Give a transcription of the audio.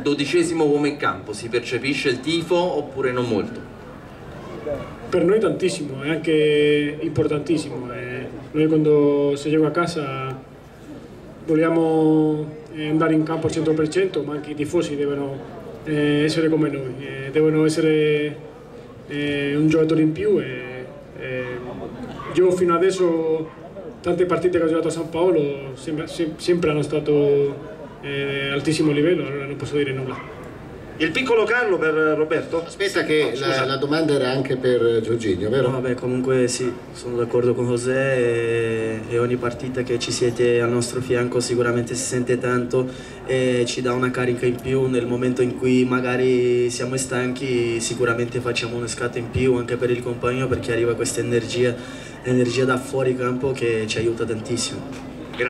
dodicesimo uomo in campo, si percepisce il tifo oppure non molto? Per noi tantissimo, è anche importantissimo. Eh, noi quando si gioca a casa vogliamo andare in campo al 100%, ma anche i tifosi devono eh, essere come noi, eh, devono essere eh, un giocatore in più. Io fino adesso tante partite che ho giocato a San Paolo sempre hanno stato eh, altissimo livello, allora non posso dire nulla. Il piccolo Carlo per Roberto? Aspetta che no, la, la, domanda era anche per Giorginio, vero? No, vabbè, comunque sì, sono d'accordo con José e, e, ogni partita che ci siete al nostro fianco sicuramente si sente tanto e ci dà una carica in più nel momento in cui magari siamo stanchi sicuramente facciamo uno scatto in più anche per il compagno perché arriva questa energia, energia da fuori campo che ci aiuta tantissimo.